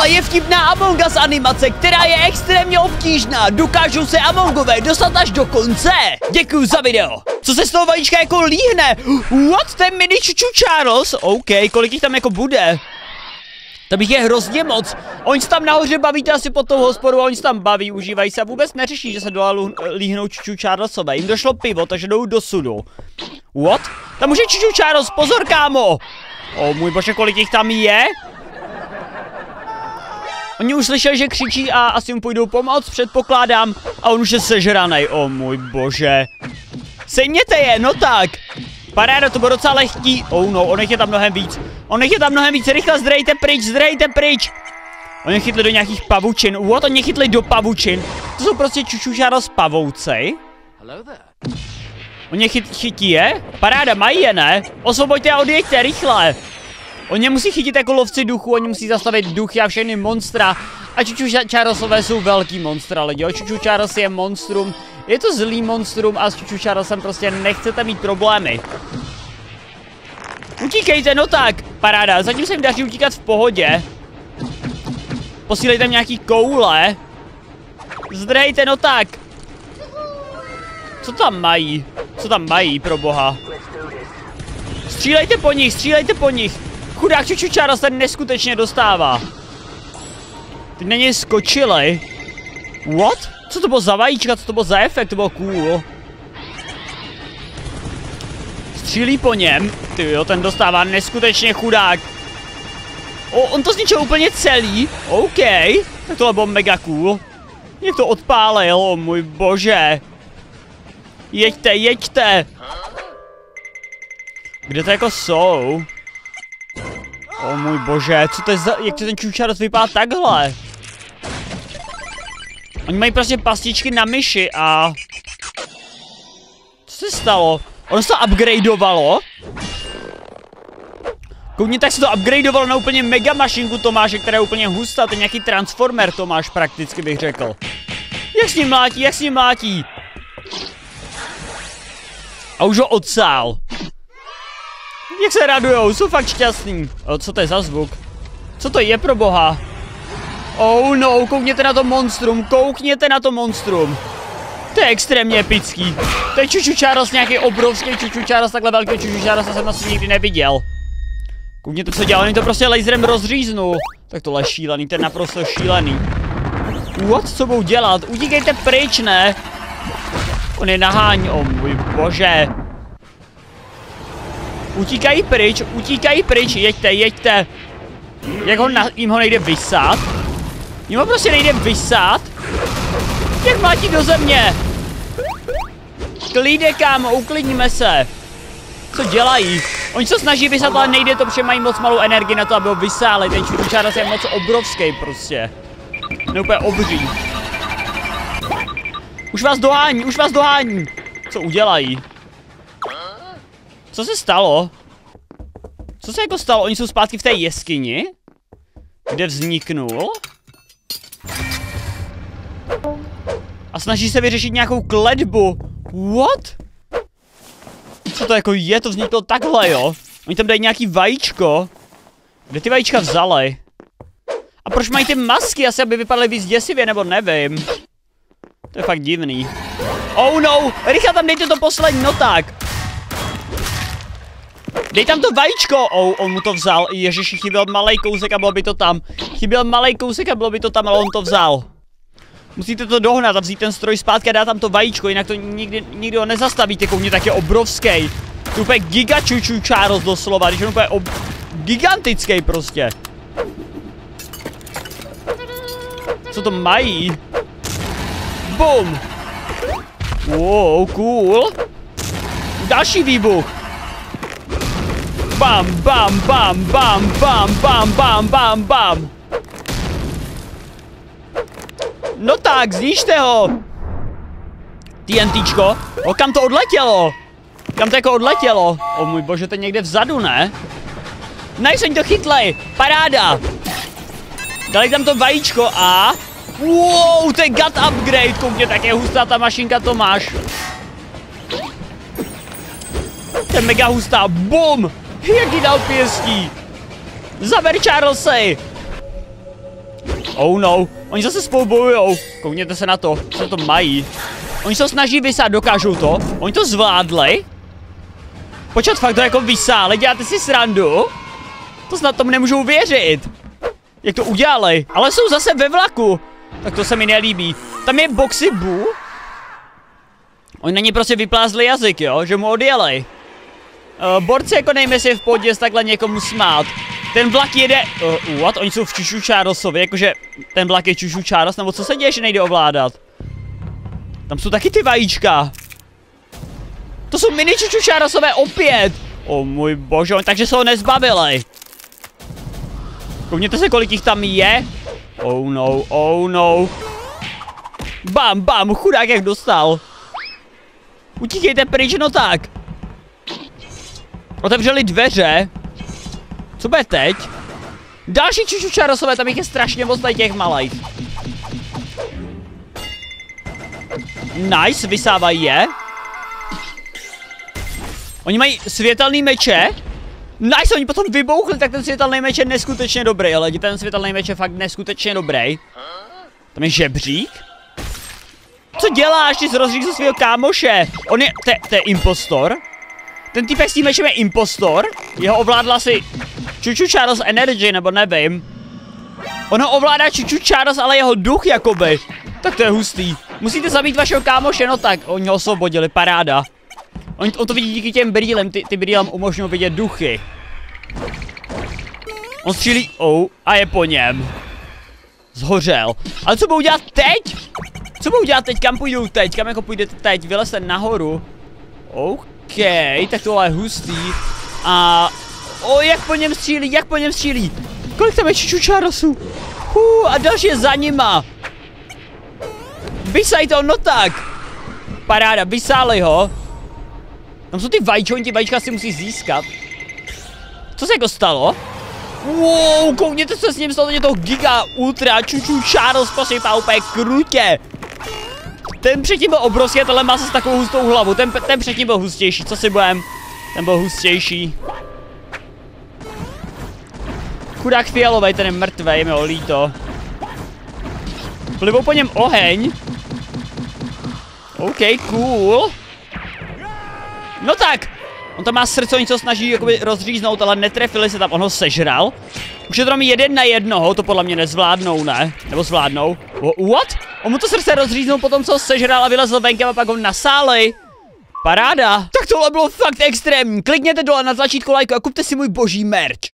Tohle je vtipná Among Us animace, která je extrémně obtížná. Dokážou se Amongové dostat až do konce. Děkuji za video. Co se z toho vajíčka jako líhne? What? Ten mini čuču Charles? OK, kolik jich tam jako bude? To bych je hrozně moc. Oni se tam nahoře bavíte asi pod tou hospodu, oni se tam baví, užívají se a vůbec neřeší, že se dole líhnou Čuču Charlesové. Jim došlo pivo, takže jdou do sudu. What? Tam už je Čuču Charles, pozor kámo! O můj bože, kolik jich tam je? Oni už slyšeli, že křičí a asi mu půjdou pomoct, předpokládám. A on už je sežranej, o oh, můj bože. Sejměte je, no tak. Paráda, to bylo docela lehký. Oh no, on je tam mnohem víc. On je tam mnohem víc, rychle zdrejte pryč, zdrejte pryč. Oni chytli do nějakých pavučin. What, oni chytli do pavučin. To jsou prostě čučušáro z pavoucej. Oni chyt, chytí je? Paráda, mají je, ne? Osvoboďte a odjeďte, rychle. Oni musí chytit jako lovci duchu, oni musí zastavit duchy a všechny monstra. A čučučárosové jsou velký monstra, lidi. Čučučáros je monstrum, je to zlý monstrum a s čučučárosem prostě nechcete mít problémy. Utíkejte, no tak, paráda, zatím se jim daří utíkat v pohodě. Posílejte nějaký koule. Zdrejte, no tak. Co tam mají? Co tam mají, pro boha? Střílejte po nich, střílejte po nich. Chudák čučučára se neskutečně dostává. Teď na něj skočili. What? Co to bylo za vajíčka, co to bylo za efekt, to bylo cool. Střílí po něm. Ty jo, ten dostává neskutečně chudák. O, on to zničil úplně celý. OK. Tak tohle bylo mega cool. Jak to odpálil, oh můj bože. Jeďte, jeďte. Kde to jako jsou? O oh, můj bože, co to je za, jak to ten čučaroc vypadá takhle? Oni mají prostě pastičky na myši a... Co se stalo? Ono se to upgradeovalo? Koukni, tak se to upgradeovalo na úplně mega mašinku Tomáše, která je úplně hustá, to je nějaký transformer Tomáš prakticky bych řekl. Jak s ním mlátí, jak s ním mlátí? A už ho odsál. Jak se radujou, jsou fakt šťastný. O, co to je za zvuk? Co to je pro boha? Oh no, koukněte na to monstrum, koukněte na to monstrum. To je extrémně epický. To je čučučáros, nějaký obrovský čučučáros, takhle velký čučučáros jsem asi nikdy neviděl. Koukněte, co dělá, oni to prostě laserem rozříznu. Tak tohle je šílený, je naprosto šílený. What, co budou dělat? Utíkejte pryč, ne? On je nahání, o oh, můj bože. Utíkají pryč, utíkají pryč, jeďte, jeďte. Jak ho na, jim ho nejde vysát? Jim ho prostě nejde vysát? Jak mátí do země? Klíde kámo, uklidníme se. Co dělají? Oni se snaží vysát, ale nejde to, protože mají moc malou energii na to, aby ho vysáli. Ten čučáras je moc obrovský prostě. Ne úplně obří. Už vás dohání, už vás dohání. Co udělají? Co se stalo? Co se jako stalo? Oni jsou zpátky v té jeskyni? Kde vzniknul? A snaží se vyřešit nějakou kledbu. What? Co to jako je? To vzniklo takhle, jo? Oni tam dají nějaký vajíčko. Kde ty vajíčka vzali? A proč mají ty masky? Asi aby vypadaly víc děsivě, nebo nevím. To je fakt divný. Oh no! Rychle tam dejte to poslední, no tak. Dej tam to vajíčko! Oh, on mu to vzal. Ježiši, chyběl malý kousek a bylo by to tam. Chyběl malý kousek a bylo by to tam, ale on to vzal. Musíte to dohnat a vzít ten stroj zpátky a dát tam to vajíčko, jinak to nikdy, nikdy ho nezastavíte, koukně tak je obrovský. To úplně gigačuču čáros doslova, když on úplně ob... gigantický prostě. Co to mají? Bum! Wow, cool. Další výbuch. Bam, bam, bam, bam, bam, bam, bam, bam, bam. No tak, zničte ho! TNTčko? O, kam to odletělo? Kam to jako odletělo? O můj bože, to je někde vzadu, ne? Nice, oni to chytlej! Paráda! Dali tam to vajíčko a... Wow, to je gut upgrade, koukně, tak je hustá ta mašinka Tomáš. To je mega hustá, bum! Jaký dal pěstí! Zaber Charlesy! Oh no, oni zase spolu bojujou. Koukněte se na to, co to mají. Oni se snaží vysát, dokážou to. Oni to zvládli. Počkat, fakt to jako vysáli, děláte si srandu? To snad tomu nemůžou věřit. Jak to udělali? Ale jsou zase ve vlaku. Tak to se mi nelíbí. Tam je Boxy Boo. Oni na ně prostě vyplázli jazyk, jo? Že mu odjeli. Uh, borci jako nejme si v podě takhle někomu smát. Ten vlak jede... Uh, what? Oni jsou v Čušu Charlesovi, jakože ten vlak je Čušu Charles, nebo co se děje, že nejde ovládat? Tam jsou taky ty vajíčka. To jsou mini Čušu Charlesové opět. O oh, můj bože, takže se ho nezbavili. Koukněte se, kolik jich tam je. Oh no, oh no. Bam, bam, chudák jak dostal. Utíkejte pryč, no tak. Otevřeli dveře. Co bude teď? Další čučučarosové, tam jich je strašně moc tady těch malých. Nice, vysávají je. Oni mají světelný meče. Nice, oni potom vybouchli, tak ten světelný meč je neskutečně dobrý, ale ten světelný meč je fakt neskutečně dobrý. Tam je žebřík. Co děláš, ty zrozřík svého kámoše? On je, to je impostor? Ten týpek s tím je impostor? Jeho ovládla si Čuču Charles Energy, nebo nevím. Ono ovládá Čuču Charles, ale jeho duch jakoby. Tak to je hustý. Musíte zabít vašeho kámoše, no tak. Oni ho osvobodili, paráda. On, on to vidí díky těm brýlem, ty, ty brýlem umožňují vidět duchy. On střílí, oh, a je po něm. Zhořel. Ale co budou dělat teď? Co budou dělat teď? Kam půjdou teď? Kam jako půjdete teď? Vylezte nahoru. OK, tak tohle je hustý. A... O, jak po něm střílí, jak po něm střílí? Kolik tam je Charlesů? Hů, a další je za nima. Vysaj to, no tak. Paráda, vysáli ho. Tam jsou ty vajíčka, oni ty vajíčka si musí získat. Co se jako stalo? Wow, koukněte se s ním stalo to giga ultra čuču Charles posypá úplně krutě. Ten předtím byl obrovský, tohle má zase takovou hustou hlavu. Ten, ten předtím byl hustější, co si budem? Ten byl hustější. Chudák fialový, ten je mrtvý, mi ho líto. Plivou po něm oheň. OK, cool. No tak, on tam má srdce, se snaží jakoby rozříznout, ale netrefili se tam, on ho sežral. Už je to tam jeden na jednoho, to podle mě nezvládnou, ne? Nebo zvládnou. What? On mu to srdce rozříznul potom, co ho sežral a vylezl venkem a pak ho nasáli. Paráda. Tak tohle bylo fakt extrémní. Klikněte dole na tlačítko like a kupte si můj boží merch.